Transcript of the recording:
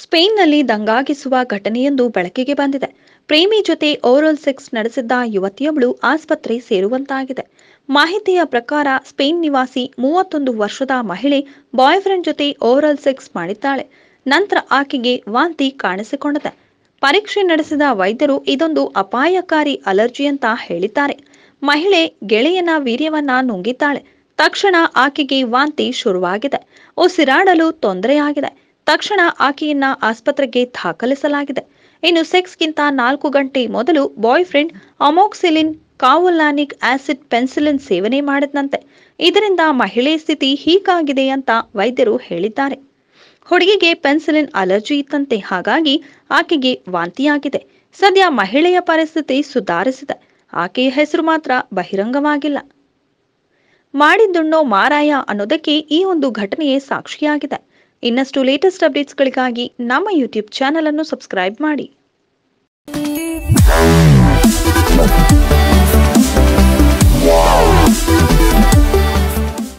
ಸ್ಪೇನ್ನಲ್ಲಿ ದಂಗಾಗಿಸುವ ಘಟನೆಯೊಂದು ಬೆಳಕಿಗೆ ಬಂದಿದೆ. ಪ್ರೇಮಿ ಜೊತೆ ಓರಲ್ ಸೆಕ್ಸ್ ನಡೆಸಿದ್ದ ಯುವತಿಯೊಬ್ಬಳು ಆಸ್ಪತ್ರೆ ಸೇರುವಂತಾಗಿದೆ. ಮಾಹಿತಿಯ ಪ್ರಕಾರ ಸ್ಪೇನ್ ನಿವಾಸಿ ಮೂವತ್ತೊಂದು ವರ್ಷದ ಮಹಿಳೆ ಬಾಯ್ ಜೊತೆ ಓರಲ್ ಸೆಕ್ಸ್ ಮಾಡಿದ್ದಾಳೆ. ನಂತರ ಆಕೆಗೆ ವಾಂತಿ ಕಾಣಿಸಿಕೊಂಡಿದೆ ಪರೀಕ್ಷೆ ನಡೆಸಿದ ವೈದ್ಯರು ಇದೊಂದು ಅಪಾಯಕಾರಿ ಅಲರ್ಜಿ ಅಂತ ಹೇಳಿದ್ದಾರೆ. ಮಹಿಳೆ ಗೆಳೆಯನ ವೀರ್ಯವನ್ನ ನುಂಗಿದ್ದಾಳೆ. ತಕ್ಷಣ ಆಕೆಗೆ ವಾಂತಿ ಶುರುವಾಗಿದೆ. ಉಸಿರಾಡಲು ತೊಂದರೆಯಾಗಿದೆ. ತಕ್ಷಣ ಆಕೆಯನ್ನ ಆಸ್ಪತ್ರೆಗೆ ದಾಖಲಿಸಲಾಗಿದೆ. ಇನ್ನು ಸೆಕ್ಸ್ಗಿಂತ ನಾಲ್ಕು ಗಂಟೆ ಮೊದಲು boyfriend amoxicillin clavulanic acid penicillin ಸೇವನೆ ಮಾಡಿದಂತೆ ಇದರಿಂದ ಮಹಿಳೆ ಸ್ಥಿತಿ ಹೀಗಾಗಿದೆ ಅಂತ ವೈದ್ಯರು ಹೇಳಿದ್ದಾರೆ. ಹುಡುಗಿಗೆ ಪೆನ್ಸಿಲಿನ್ ಅಲರ್ಜಿ ಇತ್ತಂತೆ. ಹಾಗಾಗಿ ಆಕೆಗೆ ವಾಂತಿಯಾಗಿದೆ. ಸದ್ಯ ಮಹಿಳೆಯ ಪರಿಸ್ಥಿತಿ ಸುಧಾರಿಸಿದೆ. ಆಕೆಯ ಹೆಸರು ಮಾತ್ರ ಬಹಿರಂಗವಾಗಿಲ್ಲ. ಮಾಡಿದ್ದುಣ್ಣೋ ಮಾರಾಯ ಅನ್ನೋದಕ್ಕೆ ಈ ಒಂದು ಘಟನೆಯೇ ಸಾಕ್ಷಿಯಾಗಿದೆ. ಇನ್ನಷ್ಟು ಲೇಟೆಸ್ಟ್ ಅಪ್ಡೇಟ್ಸ್ಗಳಿಗಾಗಿ ನಮ್ಮ ಯೂಟ್ಯೂಬ್ ಚಾನಲ್ ಅನ್ನು ಸಬ್ಸ್ಕ್ರೈಬ್ ಮಾಡಿ.